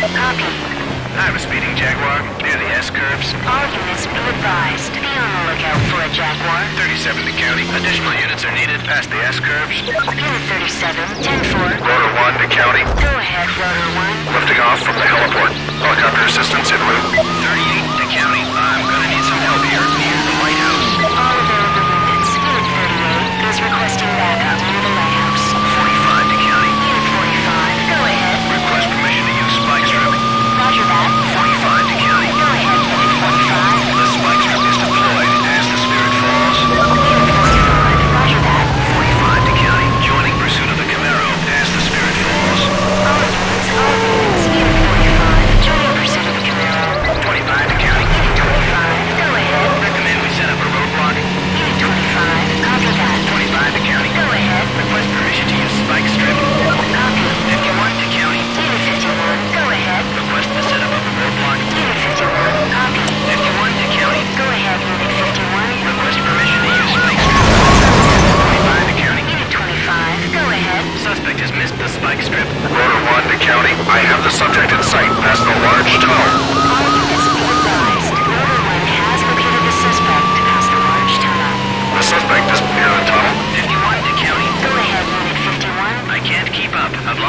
Copy. I was speeding Jaguar, near the S-curves. All units be advised. Be on the lookout for a Jaguar. 37 to county. Additional units are needed past the S-curves. Unit 37, 10-4. Rotor 1 to county. Go ahead, Rotor 1. Lifting off from the heliport. Helicopter assistance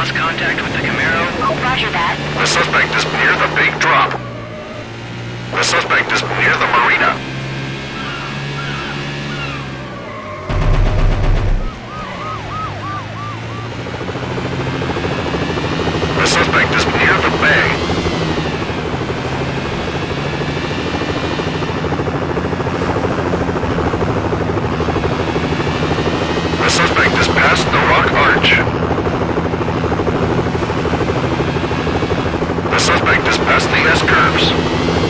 Lost contact with the Camaro. Oh, roger that. The suspect is near the big drop. The suspect is near the marina. The suspect is near the bay. The suspect is past the rock arch. past the S-curves.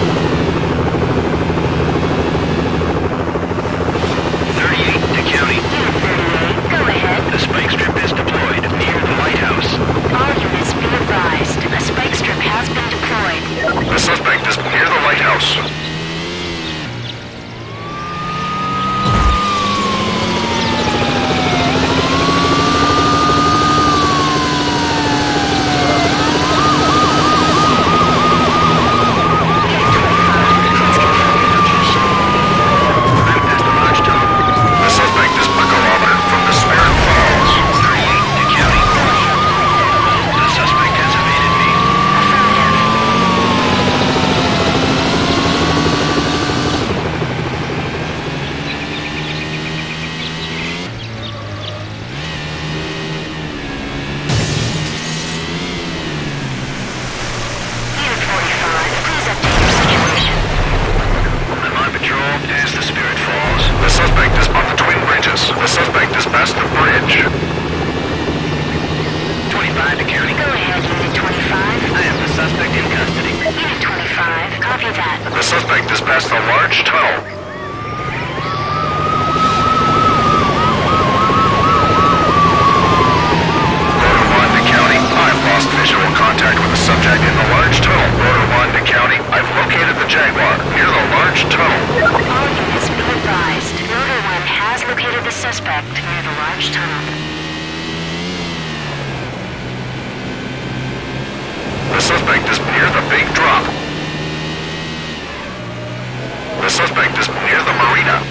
suspect is near the marina.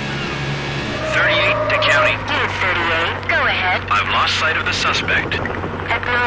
38 to county. 38. Go ahead. I've lost sight of the suspect. Acknowledged.